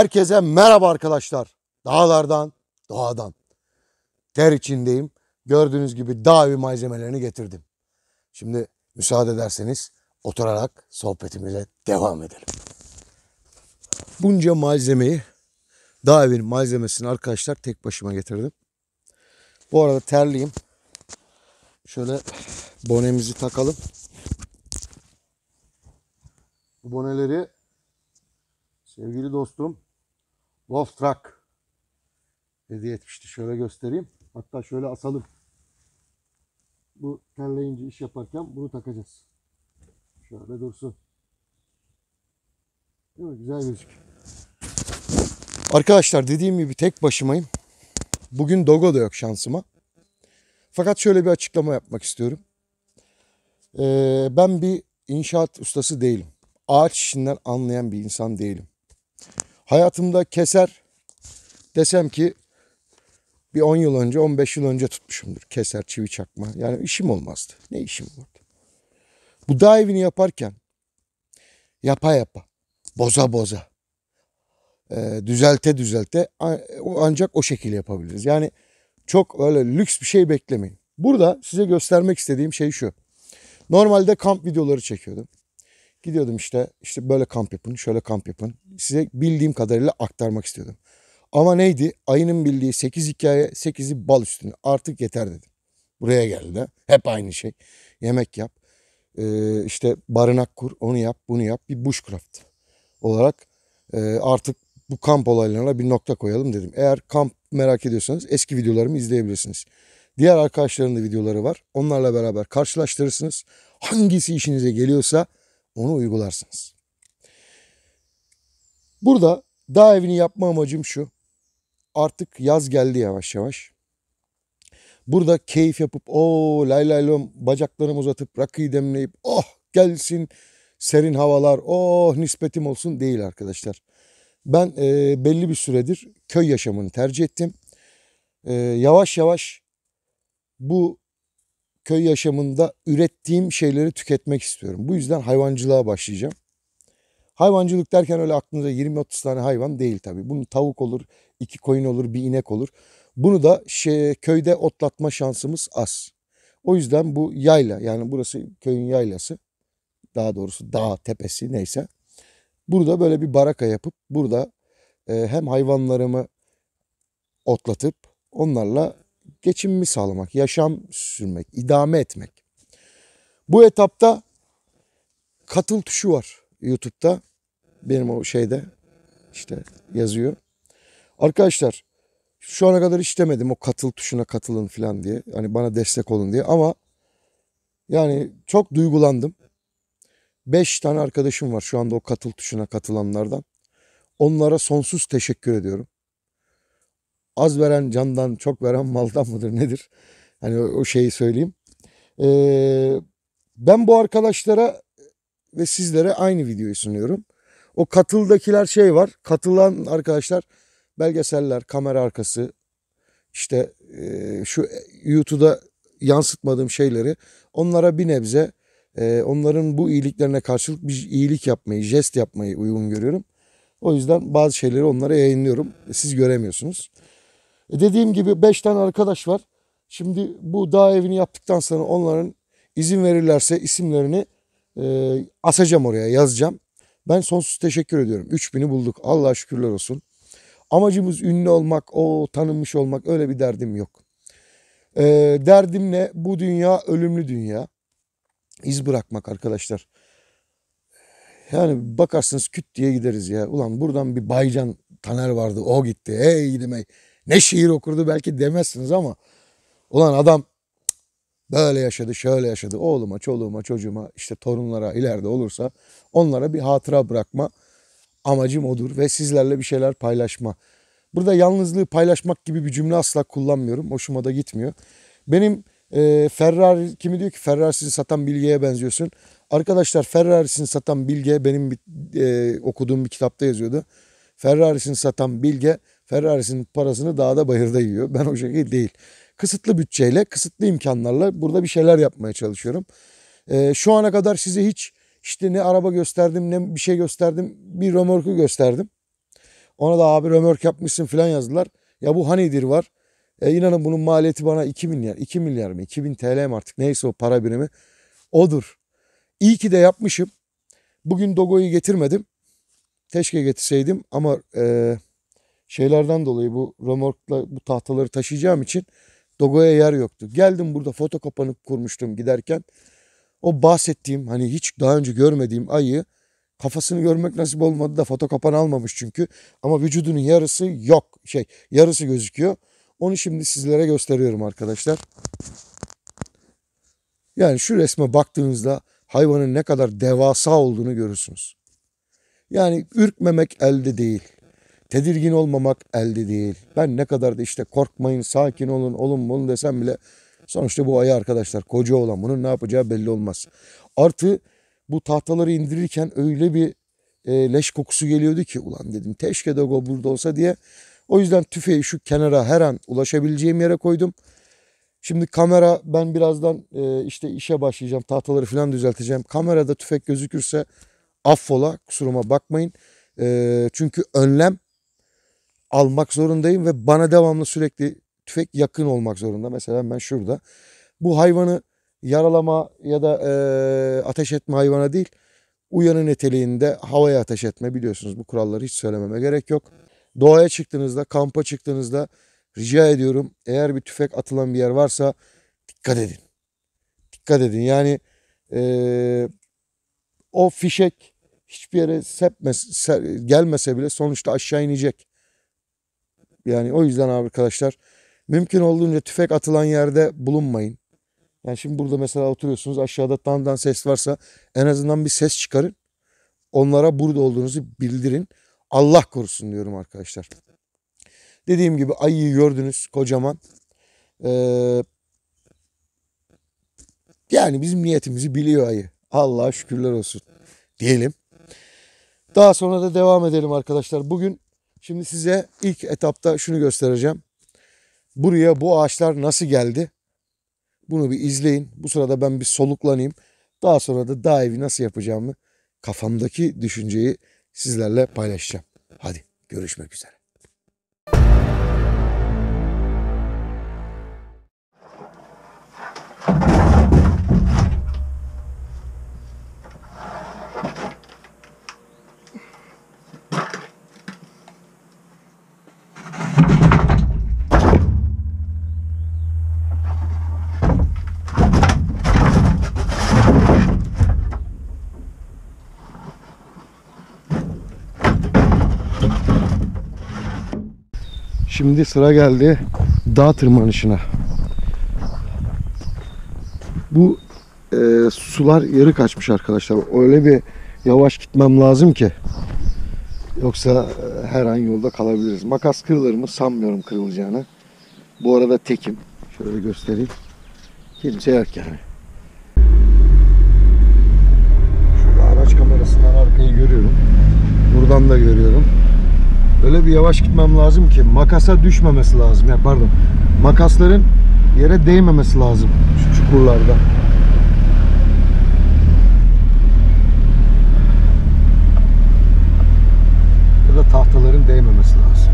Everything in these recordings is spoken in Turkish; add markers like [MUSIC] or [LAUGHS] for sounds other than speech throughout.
Herkese merhaba arkadaşlar. Dağlardan, doğadan. Ter içindeyim. Gördüğünüz gibi dağ evi malzemelerini getirdim. Şimdi müsaade ederseniz oturarak sohbetimize devam edelim. Bunca malzemeyi dağ evinin malzemesini arkadaşlar tek başıma getirdim. Bu arada terliyim. Şöyle bonemizi takalım. Bu boneleri sevgili dostum Wolf Truck hediye etmişti. Şöyle göstereyim. Hatta şöyle asalım. Bu terleyince iş yaparken bunu takacağız. Şöyle dursun. Değil mi? Güzel gözüküyor. Arkadaşlar dediğim gibi tek başımayım. Bugün Dogo da yok şansıma. Fakat şöyle bir açıklama yapmak istiyorum. Ee, ben bir inşaat ustası değilim. Ağaç işinden anlayan bir insan değilim. Hayatımda keser desem ki bir 10 yıl önce 15 yıl önce tutmuşumdur. Keser, çivi çakma. Yani işim olmazdı. Ne işim vardı? Bu dağ evini yaparken yapa yapa, boza boza, e, düzelte düzelte ancak o şekilde yapabiliriz. Yani çok öyle lüks bir şey beklemeyin. Burada size göstermek istediğim şey şu. Normalde kamp videoları çekiyordum. Gidiyordum işte işte böyle kamp yapın, şöyle kamp yapın. Size bildiğim kadarıyla aktarmak istiyordum. Ama neydi? Ayının bildiği 8 hikaye, 8'i bal üstüne. Artık yeter dedim. Buraya geldi. Hep aynı şey. Yemek yap. Ee, işte barınak kur, onu yap, bunu yap. Bir bushcraft olarak e, artık bu kamp olaylarına bir nokta koyalım dedim. Eğer kamp merak ediyorsanız eski videolarımı izleyebilirsiniz. Diğer arkadaşların da videoları var. Onlarla beraber karşılaştırırsınız. Hangisi işinize geliyorsa onu uygularsınız. Burada dağ evini yapma amacım şu. Artık yaz geldi yavaş yavaş. Burada keyif yapıp o lay lay lom bacaklarımı uzatıp rakıyı demleyip oh gelsin serin havalar oh nispetim olsun değil arkadaşlar. Ben e, belli bir süredir köy yaşamını tercih ettim. E, yavaş yavaş bu köy yaşamında ürettiğim şeyleri tüketmek istiyorum. Bu yüzden hayvancılığa başlayacağım. Hayvancılık derken öyle aklınıza 20-30 tane hayvan değil tabii. Bunun tavuk olur, iki koyun olur, bir inek olur. Bunu da şey, köyde otlatma şansımız az. O yüzden bu yayla yani burası köyün yaylası. Daha doğrusu dağ tepesi neyse. Burada böyle bir baraka yapıp burada e, hem hayvanlarımı otlatıp onlarla geçimimi sağlamak, yaşam sürmek, idame etmek. Bu etapta katıl tuşu var YouTube'da. Benim o şeyde işte yazıyor. Arkadaşlar şu ana kadar hiç demedim o katıl tuşuna katılın falan diye. Hani bana destek olun diye ama yani çok duygulandım. Beş tane arkadaşım var şu anda o katıl tuşuna katılanlardan. Onlara sonsuz teşekkür ediyorum. Az veren candan, çok veren [LAUGHS] maldan mıdır nedir? Hani o, şeyi söyleyeyim. Ee, ben bu arkadaşlara ve sizlere aynı videoyu sunuyorum. O katıldakiler şey var. Katılan arkadaşlar belgeseller, kamera arkası, işte e, şu YouTube'da yansıtmadığım şeyleri onlara bir nebze e, onların bu iyiliklerine karşılık bir iyilik yapmayı, jest yapmayı uygun görüyorum. O yüzden bazı şeyleri onlara yayınlıyorum. Siz göremiyorsunuz. E dediğim gibi 5 tane arkadaş var. Şimdi bu dağ evini yaptıktan sonra onların izin verirlerse isimlerini e, asacağım oraya yazacağım. Ben sonsuz teşekkür ediyorum. 3000'i bulduk. Allah'a şükürler olsun. Amacımız ünlü olmak, o tanınmış olmak öyle bir derdim yok. E, derdim ne? Bu dünya ölümlü dünya. İz bırakmak arkadaşlar. Yani bakarsınız küt diye gideriz ya. Ulan buradan bir Baycan Taner vardı o gitti. Hey gidim hey. Ne şiir okurdu belki demezsiniz ama. Ulan adam böyle yaşadı şöyle yaşadı. Oğluma çoluğuma çocuğuma işte torunlara ileride olursa onlara bir hatıra bırakma amacım odur. Ve sizlerle bir şeyler paylaşma. Burada yalnızlığı paylaşmak gibi bir cümle asla kullanmıyorum. Hoşuma da gitmiyor. Benim e, Ferrari kimi diyor ki Ferrari'sini satan bilgiye benziyorsun. Arkadaşlar Ferrari'sini satan Bilge benim e, okuduğum bir kitapta yazıyordu. Ferrari'sini satan Bilge Ferrari'sinin parasını dağda bayırda yiyor. Ben o şekilde değil. Kısıtlı bütçeyle, kısıtlı imkanlarla burada bir şeyler yapmaya çalışıyorum. E, şu ana kadar size hiç işte ne araba gösterdim ne bir şey gösterdim. Bir römorku gösterdim. Ona da abi römork yapmışsın falan yazdılar. Ya bu hanidir var. E inanın bunun maliyeti bana 2 milyar, 2 milyar mı, 2000 TL mi artık neyse o para birimi. Odur. İyi ki de yapmışım. Bugün Dogo'yu getirmedim. Keşke getirseydim ama e, şeylerden dolayı bu römorkla bu tahtaları taşıyacağım için Dogo'ya yer yoktu. Geldim burada foto kapanıp kurmuştum giderken. O bahsettiğim hani hiç daha önce görmediğim ayı kafasını görmek nasip olmadı da foto kapan almamış çünkü. Ama vücudunun yarısı yok. Şey yarısı gözüküyor. Onu şimdi sizlere gösteriyorum arkadaşlar. Yani şu resme baktığınızda hayvanın ne kadar devasa olduğunu görürsünüz. Yani ürkmemek elde değil. Tedirgin olmamak elde değil. Ben ne kadar da işte korkmayın, sakin olun, olun bunu desem bile sonuçta bu ayı arkadaşlar koca olan bunun ne yapacağı belli olmaz. Artı bu tahtaları indirirken öyle bir e, leş kokusu geliyordu ki ulan dedim keşke Dogo burada olsa diye. O yüzden tüfeği şu kenara her an ulaşabileceğim yere koydum. Şimdi kamera ben birazdan e, işte işe başlayacağım tahtaları falan düzelteceğim. Kamerada tüfek gözükürse affola kusuruma bakmayın. E, çünkü önlem almak zorundayım ve bana devamlı sürekli tüfek yakın olmak zorunda. Mesela ben şurada. Bu hayvanı yaralama ya da e, ateş etme hayvana değil. Uyanın niteliğinde havaya ateş etme biliyorsunuz bu kuralları hiç söylememe gerek yok. Doğaya çıktığınızda, kampa çıktığınızda rica ediyorum eğer bir tüfek atılan bir yer varsa dikkat edin. Dikkat edin yani e, o fişek hiçbir yere sepmez, gelmese bile sonuçta aşağı inecek. Yani o yüzden arkadaşlar mümkün olduğunca tüfek atılan yerde bulunmayın. Yani şimdi burada mesela oturuyorsunuz aşağıda tandan ses varsa en azından bir ses çıkarın. Onlara burada olduğunuzu bildirin. Allah korusun diyorum arkadaşlar. Dediğim gibi ayıyı gördünüz kocaman. Ee, yani bizim niyetimizi biliyor ayı. Allah'a şükürler olsun diyelim. Daha sonra da devam edelim arkadaşlar. Bugün şimdi size ilk etapta şunu göstereceğim. Buraya bu ağaçlar nasıl geldi? Bunu bir izleyin. Bu sırada ben bir soluklanayım. Daha sonra da dağ evi nasıl yapacağımı kafamdaki düşünceyi sizlerle paylaşacağım. Hadi görüşmek üzere. Şimdi sıra geldi dağ tırmanışına. Bu e, sular yarı kaçmış arkadaşlar. Öyle bir yavaş gitmem lazım ki. Yoksa e, her an yolda kalabiliriz. Makas kırılır mı? Sanmıyorum kırılacağını. Bu arada tekim. Şöyle göstereyim. Kimse yok yani. Şurada araç kamerasından arkayı görüyorum. Buradan da görüyorum. Öyle bir yavaş gitmem lazım ki makasa düşmemesi lazım. Ya pardon. Makasların yere değmemesi lazım şu çukurlarda. Ya da tahtaların değmemesi lazım.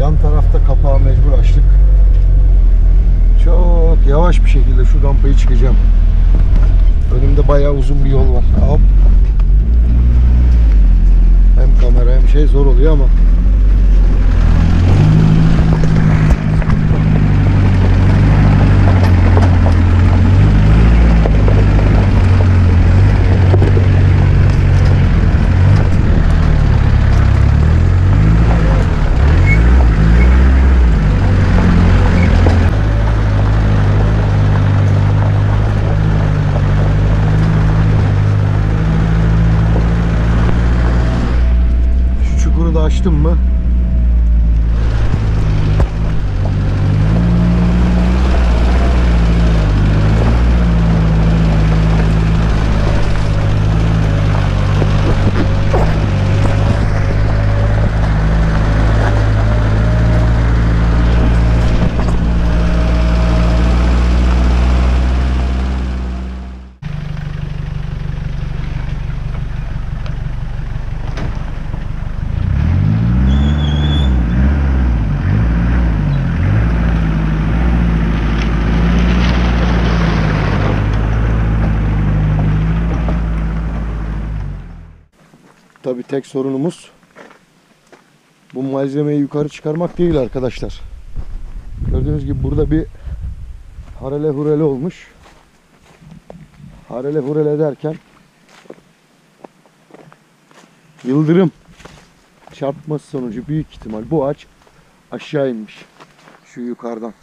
Yan tarafta kapağı mecbur açtık. Çok yavaş bir şekilde şu rampayı çıkacağım. Önümde bayağı uzun bir yol var. Hem kamera hem şey zor oluyor ama tek sorunumuz bu malzemeyi yukarı çıkarmak değil arkadaşlar. Gördüğünüz gibi burada bir harele hurele olmuş. Harele hurele derken yıldırım çarpması sonucu büyük ihtimal bu ağaç aşağı inmiş. Şu yukarıdan.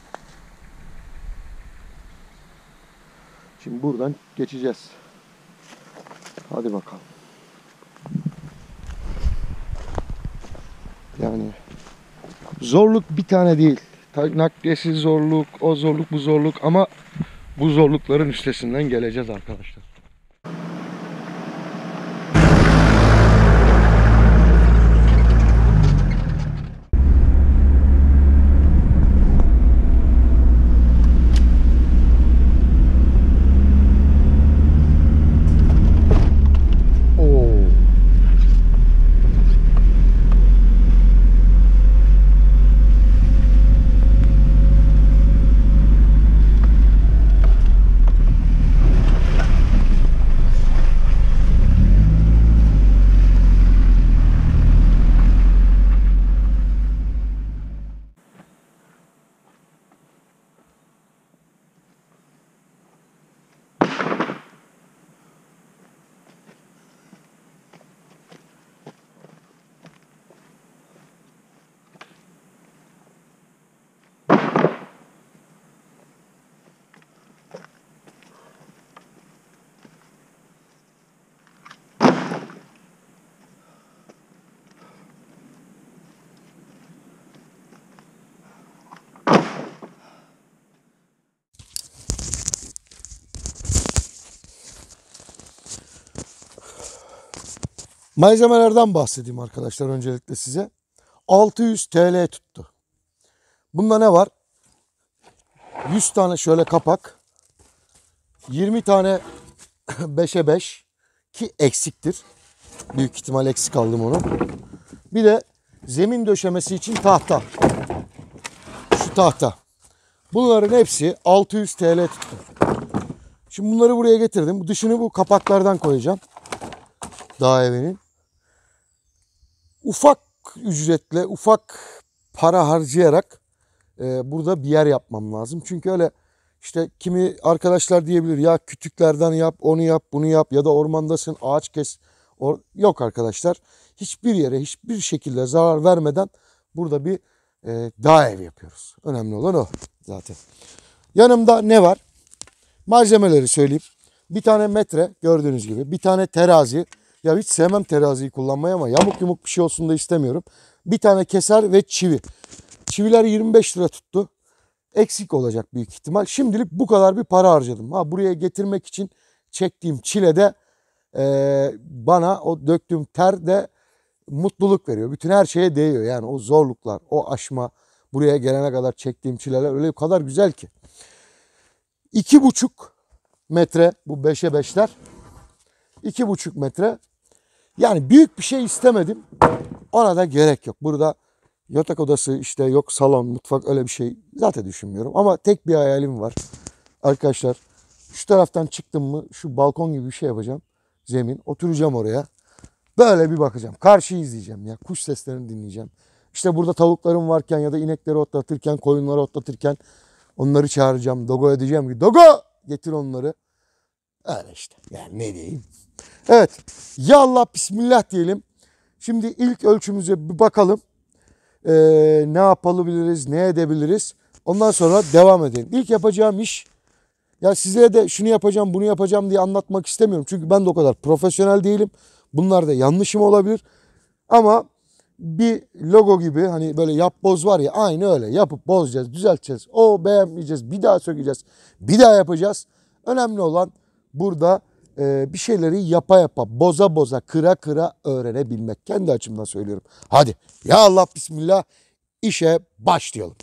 Şimdi buradan geçeceğiz. Hadi bakalım. Yani zorluk bir tane değil. Nakliyesi zorluk, o zorluk, bu zorluk ama bu zorlukların üstesinden geleceğiz arkadaşlar. Malzemelerden bahsedeyim arkadaşlar öncelikle size. 600 TL tuttu. Bunda ne var? 100 tane şöyle kapak. 20 tane [LAUGHS] 5'e 5 ki eksiktir. Büyük ihtimal eksik aldım onu. Bir de zemin döşemesi için tahta. Şu tahta. Bunların hepsi 600 TL tuttu. Şimdi bunları buraya getirdim. Dışını bu kapaklardan koyacağım. Dağ evinin. Ufak ücretle, ufak para harcayarak e, burada bir yer yapmam lazım. Çünkü öyle işte kimi arkadaşlar diyebilir ya kütüklerden yap, onu yap, bunu yap ya da ormandasın ağaç kes. Or Yok arkadaşlar. Hiçbir yere hiçbir şekilde zarar vermeden burada bir e, dağ ev yapıyoruz. Önemli olan o zaten. Yanımda ne var? Malzemeleri söyleyeyim. Bir tane metre gördüğünüz gibi. Bir tane terazi. Ya hiç sevmem teraziyi kullanmayı ama yamuk yumuk bir şey olsun da istemiyorum. Bir tane keser ve çivi. Çiviler 25 lira tuttu. Eksik olacak büyük ihtimal. Şimdilik bu kadar bir para harcadım. Ha buraya getirmek için çektiğim çile de e, bana o döktüğüm ter de mutluluk veriyor. Bütün her şeye değiyor. Yani o zorluklar, o aşma, buraya gelene kadar çektiğim çileler öyle kadar güzel ki. İki buçuk metre bu beşe beşler. İki buçuk metre. Yani büyük bir şey istemedim. Ona da gerek yok. Burada yatak odası işte yok salon, mutfak öyle bir şey zaten düşünmüyorum. Ama tek bir hayalim var. Arkadaşlar şu taraftan çıktım mı şu balkon gibi bir şey yapacağım. Zemin. Oturacağım oraya. Böyle bir bakacağım. Karşıyı izleyeceğim ya. Kuş seslerini dinleyeceğim. İşte burada tavuklarım varken ya da inekleri otlatırken, koyunları otlatırken onları çağıracağım. Dogo edeceğim ki Dogo getir onları. Öyle işte. Yani ne diyeyim. Evet. Ya Allah bismillah diyelim. Şimdi ilk ölçümüze bir bakalım. Ee, ne yapabiliriz, ne edebiliriz. Ondan sonra devam edelim. İlk yapacağım iş ya size de şunu yapacağım, bunu yapacağım diye anlatmak istemiyorum. Çünkü ben de o kadar profesyonel değilim. Bunlar da yanlışım olabilir. Ama bir logo gibi hani böyle yap boz var ya aynı öyle yapıp bozacağız, düzelteceğiz. O beğenmeyeceğiz, bir daha sökeceğiz, bir daha yapacağız. Önemli olan burada e, bir şeyleri yapa yapa, boza boza, kıra kıra öğrenebilmek. Kendi açımdan söylüyorum. Hadi ya Allah bismillah işe başlayalım.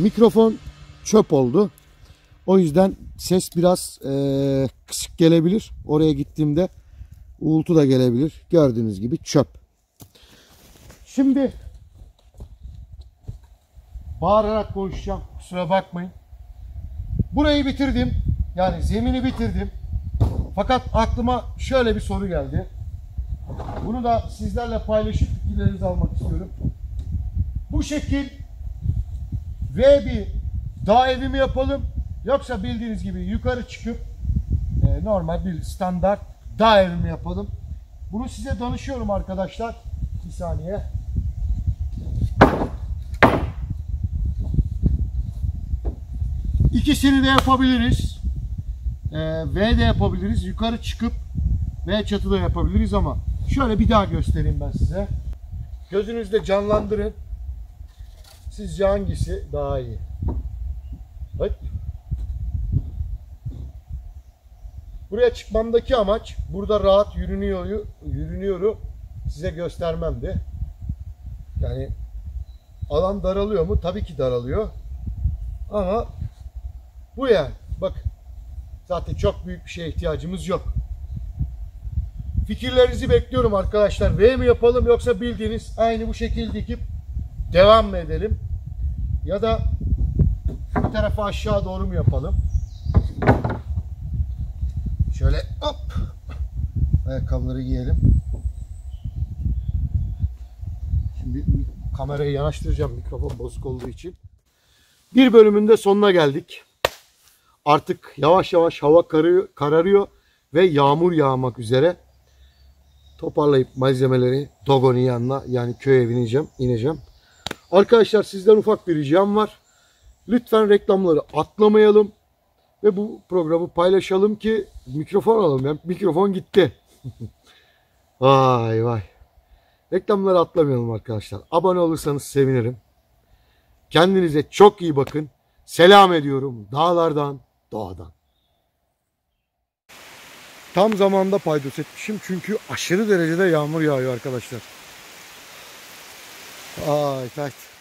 Mikrofon çöp oldu. O yüzden ses biraz eee, kısık gelebilir. Oraya gittiğimde uğultu da gelebilir. Gördüğünüz gibi çöp. Şimdi bağırarak konuşacağım. Kusura bakmayın. Burayı bitirdim. Yani zemini bitirdim. Fakat aklıma şöyle bir soru geldi. Bunu da sizlerle paylaşıp fikirlerinizi almak istiyorum. Bu şekil V bir dağ evi mi yapalım yoksa bildiğiniz gibi yukarı çıkıp e, normal bir standart dağ evi mi yapalım? Bunu size danışıyorum arkadaşlar. Bir saniye. İkisini de yapabiliriz. Ee, V de yapabiliriz. Yukarı çıkıp V çatı da yapabiliriz ama şöyle bir daha göstereyim ben size. Gözünüzde canlandırın. Sizce hangisi daha iyi? Bak. Buraya çıkmamdaki amaç burada rahat yürünüyor, yürünüyoru size göstermemdi. Yani alan daralıyor mu? Tabii ki daralıyor. Ama bu yani. Bak. Zaten çok büyük bir şeye ihtiyacımız yok. Fikirlerinizi bekliyorum arkadaşlar. V mi yapalım yoksa bildiğiniz aynı bu şekilde dikip devam mı edelim? Ya da bir tarafa aşağı doğru mu yapalım? Şöyle hop. Ayakkabıları giyelim. Şimdi kamerayı yanaştıracağım mikrofon bozuk olduğu için. Bir bölümün de sonuna geldik. Artık yavaş yavaş hava karıyor, kararıyor ve yağmur yağmak üzere. Toparlayıp malzemeleri Togo'nun yanına yani köye ineceğim, ineceğim. Arkadaşlar sizden ufak bir ricam var. Lütfen reklamları atlamayalım ve bu programı paylaşalım ki mikrofon alalım. Yani mikrofon gitti. [LAUGHS] vay vay. Reklamları atlamayalım arkadaşlar. Abone olursanız sevinirim. Kendinize çok iyi bakın. Selam ediyorum dağlardan, doğadan. Tam zamanda paydos etmişim çünkü aşırı derecede yağmur yağıyor arkadaşlar. Ay, evet.